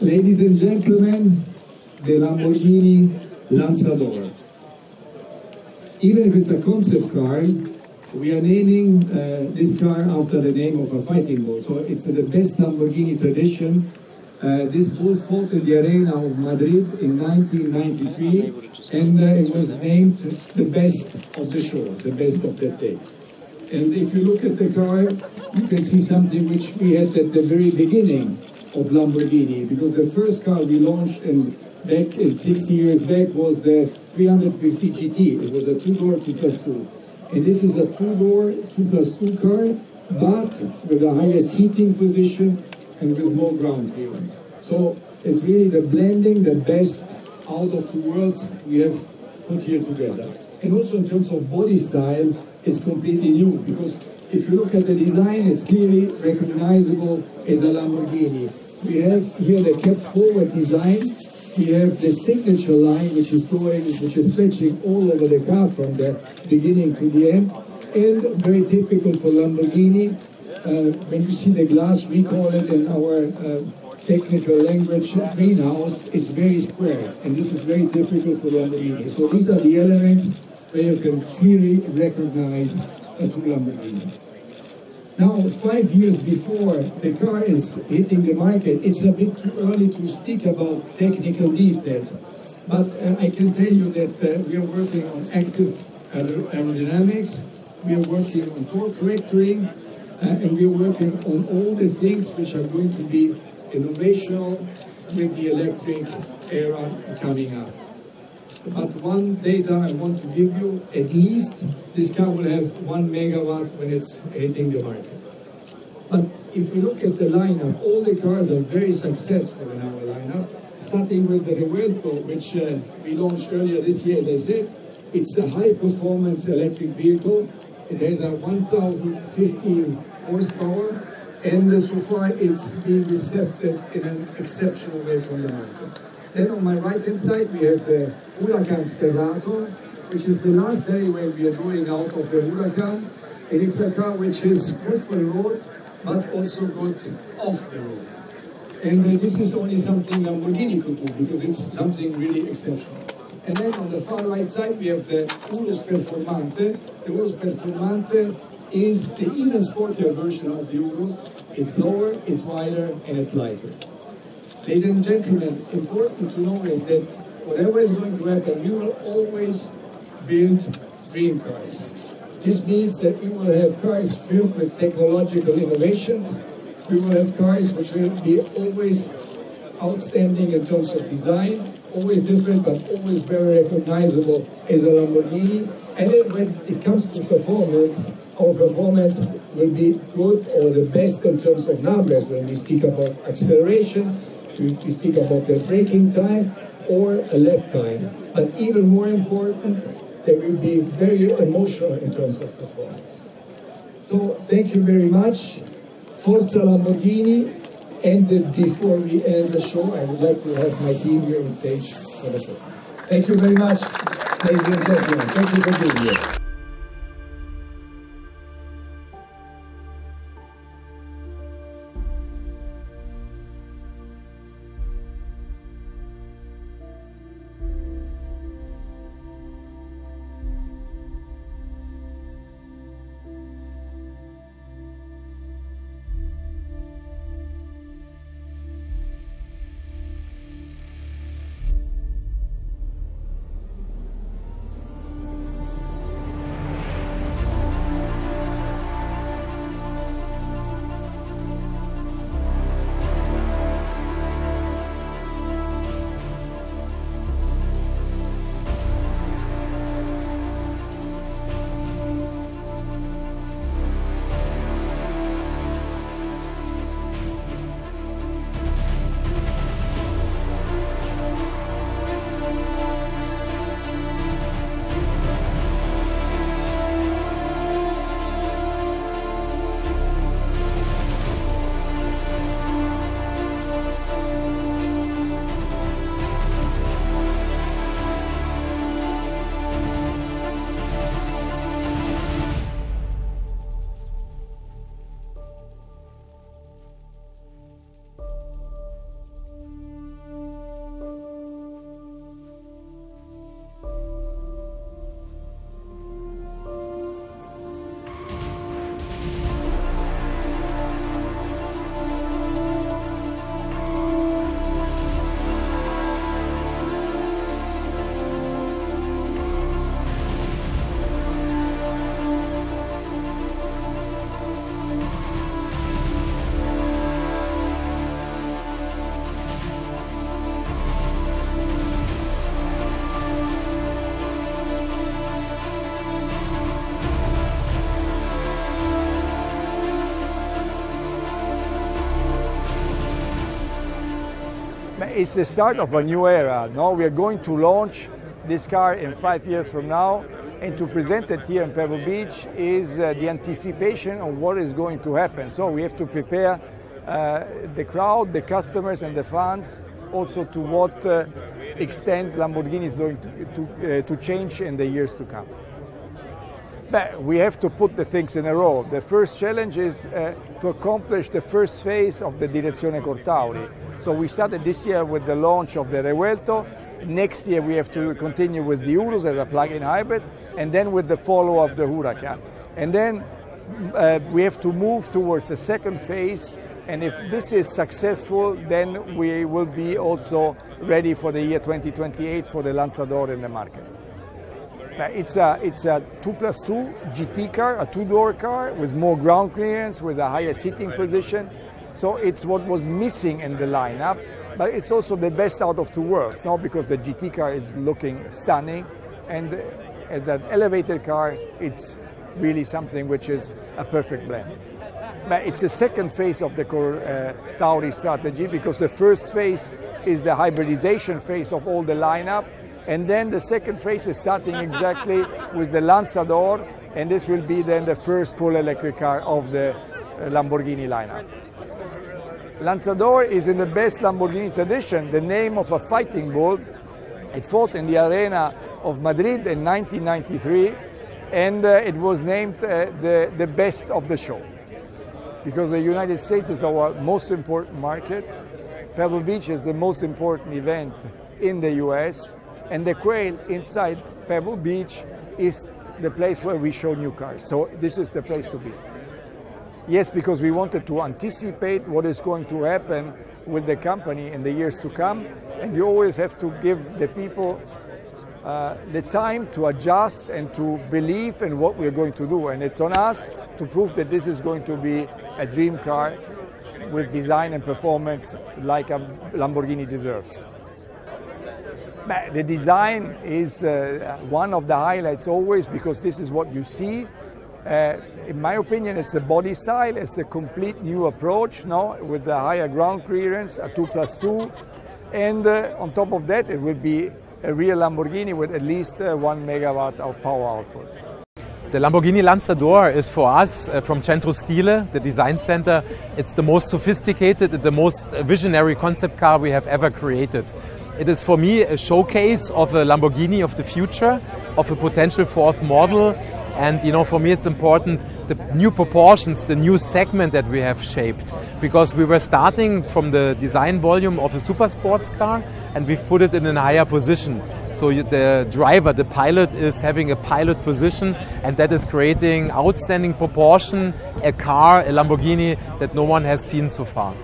Ladies and gentlemen, the Lamborghini Lanzador. Even if it's a concept car, we are naming uh, this car after the name of a fighting bull. So it's the best Lamborghini tradition. Uh, this bull fought in the arena of Madrid in 1993, and uh, it was named the best of the show, the best of that day. And if you look at the car, you can see something which we had at the very beginning of Lamborghini, because the first car we launched in back in 60 years back was the 350 GT. It was a two-door, two plus two. And this is a two-door, two plus two car, but with a higher seating position and with more ground clearance. So it's really the blending, the best out of the worlds we have put here together. And also in terms of body style, it's completely new because if you look at the design, it's clearly recognizable as a Lamborghini. We have here the cab forward design. We have the signature line, which is going, which is stretching all over the car from the beginning to the end, and very typical for Lamborghini. Uh, when you see the glass, we call it in our uh, technical language greenhouse. It's very square, and this is very difficult for Lamborghini. So these are the elements where you can clearly recognize Now, five years before the car is hitting the market, it's a bit too early to speak about technical details. But uh, I can tell you that uh, we are working on active aerodynamics, we are working on torque vectoring, uh, and we are working on all the things which are going to be innovational with the electric era coming up. But one data I want to give you, at least this car will have one megawatt when it's hitting the market. But if we look at the lineup, all the cars are very successful in our lineup, starting with the Revuelto, which uh, we launched earlier this year, as I said. It's a high-performance electric vehicle. It has a 1,015 horsepower, and so far it's being received in an exceptional way from the market. Then on my right-hand side, we have the Huracan Sterrato, which is the last variant we are doing out of the Huracan. And it's a car which is good for the road, but also good off the road. And uh, this is only something Lamborghini could do, because it's something really exceptional. And then on the far right side, we have the Urus Performante. The Urus Performante is the even sportier version of the Urus. It's lower, it's wider, and it's lighter. Ladies and gentlemen, important to know is that whatever is going to happen, we will always build dream cars. This means that we will have cars filled with technological innovations. We will have cars which will be always outstanding in terms of design, always different, but always very recognizable as a Lamborghini. And then when it comes to performance, our performance will be good or the best in terms of numbers when we speak about acceleration, we, we speak about the braking time or a left time. But even more important, they will be very emotional in terms of performance. So thank you very much. Forza Lamborghini. And before we end the show, I would like to have my team here on stage for the show. Thank you very much, ladies and gentlemen. Thank you for being here. It's the start of a new era. Now we are going to launch this car in five years from now, and to present it here in Pebble Beach is uh, the anticipation of what is going to happen. So we have to prepare uh, the crowd, the customers, and the fans also to what uh, extent Lamborghini is going to, to, uh, to change in the years to come. But we have to put the things in a row. The first challenge is uh, to accomplish the first phase of the Direzione Cor Tauri. So we started this year with the launch of the Revuelto. Next year we have to continue with the Urus as a plug-in hybrid, and then with the follow of the Huracan. And then uh, we have to move towards the second phase. And if this is successful, then we will be also ready for the year 2028 for the Lanzador in the market. It's a, it's a 2 plus 2 GT car, a two-door car with more ground clearance, with a higher seating position. So it's what was missing in the lineup, but it's also the best out of two worlds, no? because the GT car is looking stunning, and an elevated car, it's really something which is a perfect blend. But it's the second phase of the uh, Tauri strategy because the first phase is the hybridization phase of all the lineup, and then the second phase is starting exactly with the Lanzador, and this will be then the first full electric car of the uh, Lamborghini lineup. Lanzador is in the best Lamborghini tradition, the name of a fighting bull. It fought in the arena of Madrid in 1993, and uh, it was named uh, the, the best of the show. Because the United States is our most important market, Pebble Beach is the most important event in the US, and the quail inside Pebble Beach is the place where we show new cars. So this is the place to be. Yes, because we wanted to anticipate what is going to happen with the company in the years to come, and you always have to give the people uh, the time to adjust and to believe in what we're going to do. And it's on us to prove that this is going to be a dream car with design and performance like a Lamborghini deserves. The design is uh, one of the highlights always because this is what you see uh, in my opinion, it's a body style. It's a complete new approach now with the higher ground clearance, a 2 plus 2. And uh, on top of that, it will be a real Lamborghini with at least uh, 1 megawatt of power output. The Lamborghini Lanzador is for us uh, from Centro Stile, the design center, it's the most sophisticated, the most visionary concept car we have ever created. It is for me a showcase of a Lamborghini of the future, of a potential fourth model, and you know, for me, it's important the new proportions, the new segment that we have shaped, because we were starting from the design volume of a super sports car, and we've put it in a higher position. So the driver, the pilot, is having a pilot position, and that is creating outstanding proportion, a car, a Lamborghini that no one has seen so far.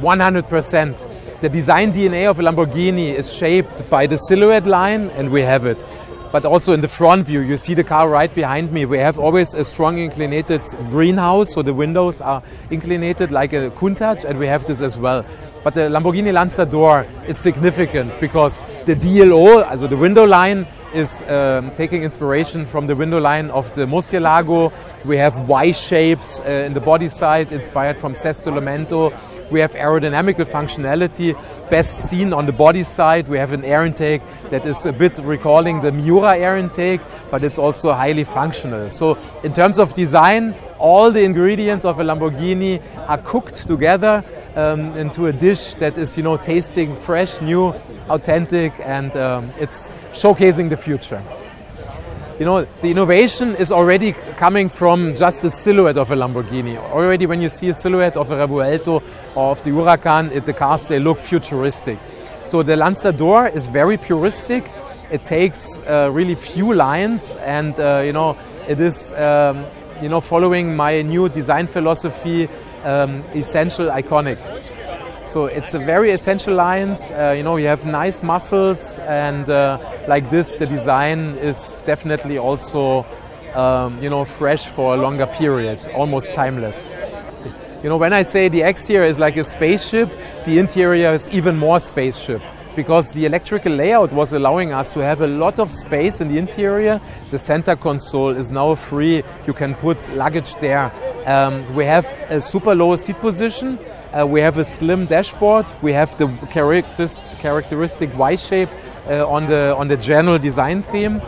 100%. The design DNA of a Lamborghini is shaped by the silhouette line, and we have it but also in the front view. You see the car right behind me. We have always a strong inclinated greenhouse, so the windows are inclinated like a Countach, and we have this as well. But the Lamborghini Lanzador is significant because the DLO, also the window line, is um, taking inspiration from the window line of the Murcielago. We have Y shapes uh, in the body side, inspired from Sesto Elemento. We have aerodynamical functionality, best seen on the body side. We have an air intake that is a bit recalling the Miura air intake, but it's also highly functional. So in terms of design, all the ingredients of a Lamborghini are cooked together um, into a dish that is, you know, tasting fresh, new, authentic, and um, it's showcasing the future you know, the innovation is already coming from just the silhouette of a Lamborghini. Already when you see a silhouette of a Revuelto of the Huracan, it, the cars, they look futuristic. So the Lanzador is very puristic. It takes uh, really few lines and, uh, you know, it is, um, you know, following my new design philosophy, um, essential, iconic. So it's a very essential lines. Uh, you know, you have nice muscles, and uh, like this, the design is definitely also, um, you know, fresh for a longer period, almost timeless. You know, when I say the exterior is like a spaceship, the interior is even more spaceship because the electrical layout was allowing us to have a lot of space in the interior. The center console is now free. You can put luggage there. Um, we have a super low seat position Uh, we have a slim dashboard. We have the characteristic Y shape uh, on the on the general design theme.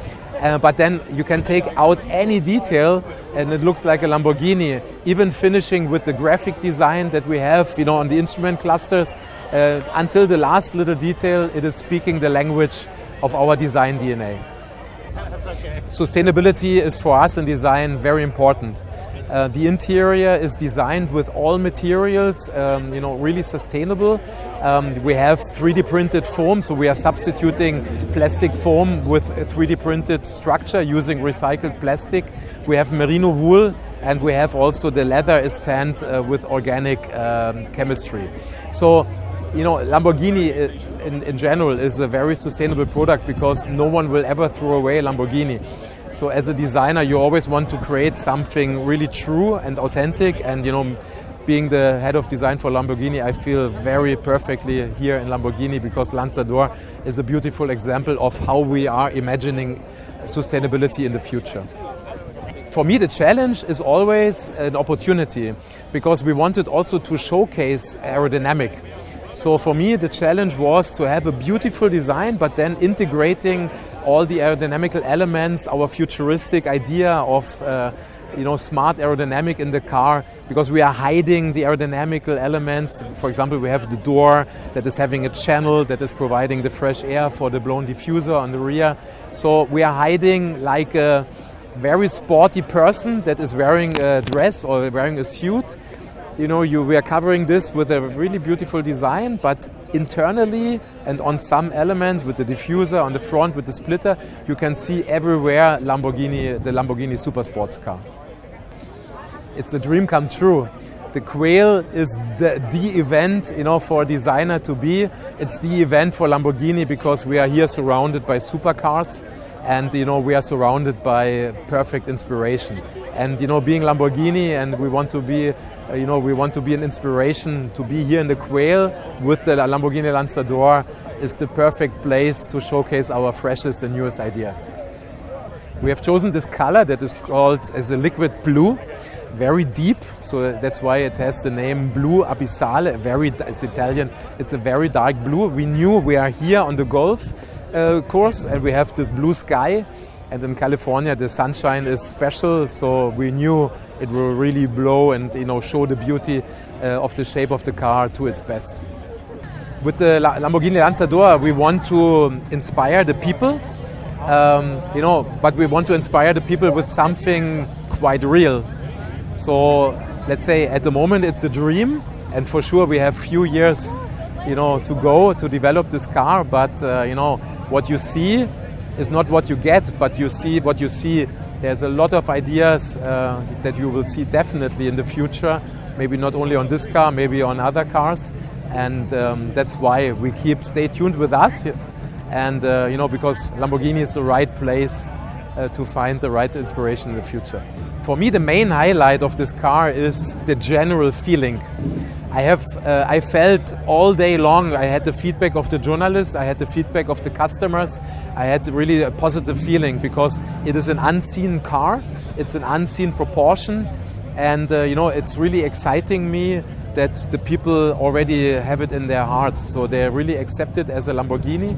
Uh, but then you can take out any detail and it looks like a Lamborghini. Even finishing with the graphic design that we have, you know, on the instrument clusters, uh, until the last little detail, it is speaking the language of our design DNA. Sustainability is for us in design very important. Uh, the interior is designed with all materials, um, you know, really sustainable. Um, we have 3D printed foam, so we are substituting plastic foam with a 3D printed structure using recycled plastic. We have merino wool, and we have also the leather is tanned uh, with organic um, chemistry. So, you know, Lamborghini uh, in, in general is a very sustainable product because no one will ever throw away a Lamborghini. So as a designer, you always want to create something really true and authentic. And you know, being the head of design for Lamborghini, I feel very perfectly here in Lamborghini because Lanzador is a beautiful example of how we are imagining sustainability in the future. For me, the challenge is always an opportunity because we wanted also to showcase aerodynamic. So for me, the challenge was to have a beautiful design, but then integrating all the aerodynamical elements, our futuristic idea of uh, you know smart aerodynamic in the car because we are hiding the aerodynamical elements. For example, we have the door that is having a channel that is providing the fresh air for the blown diffuser on the rear. So we are hiding like a very sporty person that is wearing a dress or wearing a suit you know, you, we are covering this with a really beautiful design, but internally and on some elements with the diffuser on the front with the splitter, you can see everywhere Lamborghini, the Lamborghini super sports car. It's a dream come true. The Quail is the, the event, you know, for a designer to be. It's the event for Lamborghini because we are here surrounded by supercars and you know we are surrounded by perfect inspiration and you know being lamborghini and we want to be uh, you know, we want to be an inspiration to be here in the Quail with the Lamborghini Lanzador is the perfect place to showcase our freshest and newest ideas. We have chosen this color that is called as a liquid blue, very deep, so that's why it has the name Blu Abissale, very, it's Italian, it's a very dark blue. We knew we are here on the golf uh, course and we have this blue sky and in California, the sunshine is special, so we knew it will really blow and you know show the beauty uh, of the shape of the car to its best. With the Lamborghini Lanzador, we want to inspire the people, um, you know, but we want to inspire the people with something quite real. So let's say at the moment it's a dream, and for sure we have few years, you know, to go to develop this car. But uh, you know, what you see is not what you get, but you see what you see. There's a lot of ideas uh, that you will see definitely in the future, maybe not only on this car, maybe on other cars. And um, that's why we keep stay tuned with us. And uh, you know, because Lamborghini is the right place uh, to find the right inspiration in the future. For me, the main highlight of this car is the general feeling. I have uh, I felt all day long. I had the feedback of the journalists. I had the feedback of the customers. I had really a positive feeling because it is an unseen car. It's an unseen proportion, and uh, you know it's really exciting me that the people already have it in their hearts. So they really accept it as a Lamborghini,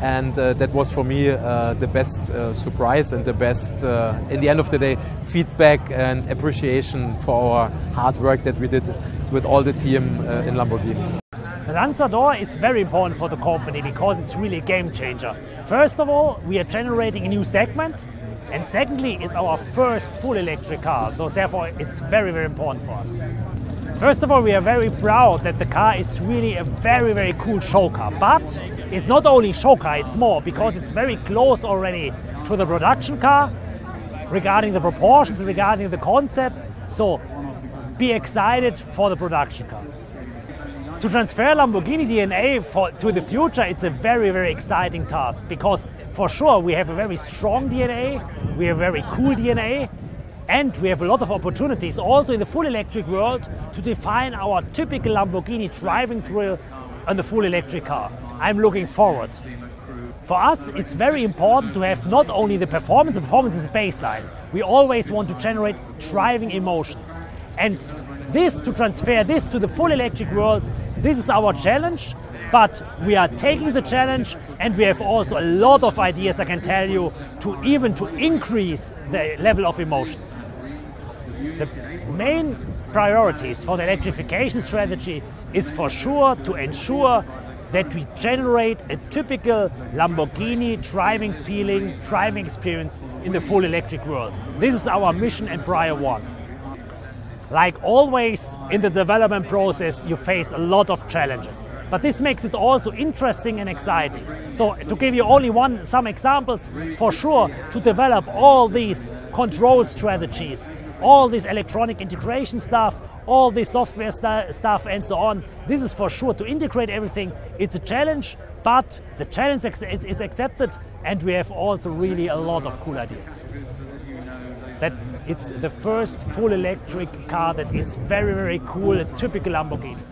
and uh, that was for me uh, the best uh, surprise and the best, uh, in the end of the day, feedback and appreciation for our hard work that we did with all the team uh, in Lamborghini. Lanzador is very important for the company because it's really a game changer. First of all, we are generating a new segment, and secondly, it's our first full electric car, so therefore it's very, very important for us. First of all, we are very proud that the car is really a very, very cool show car, but it's not only show car, it's more because it's very close already to the production car regarding the proportions, regarding the concept. So be excited for the production car. To transfer Lamborghini DNA for, to the future, it's a very, very exciting task because for sure we have a very strong DNA, we have very cool DNA, and we have a lot of opportunities also in the full electric world to define our typical Lamborghini driving thrill on the full electric car. I'm looking forward. For us, it's very important to have not only the performance, the performance is a baseline. We always want to generate driving emotions. And this to transfer this to the full electric world, this is our challenge. But we are taking the challenge, and we have also a lot of ideas. I can tell you to even to increase the level of emotions. The main priorities for the electrification strategy is for sure to ensure that we generate a typical Lamborghini driving feeling, driving experience in the full electric world. This is our mission and prior one. Like always in the development process, you face a lot of challenges. But this makes it also interesting and exciting. So to give you only one some examples, for sure to develop all these control strategies, all this electronic integration stuff, all this software st stuff and so on. This is for sure to integrate everything. It's a challenge, but the challenge is, is accepted and we have also really a lot of cool ideas. That it's the first full electric car that is very, very cool, a typical Lamborghini.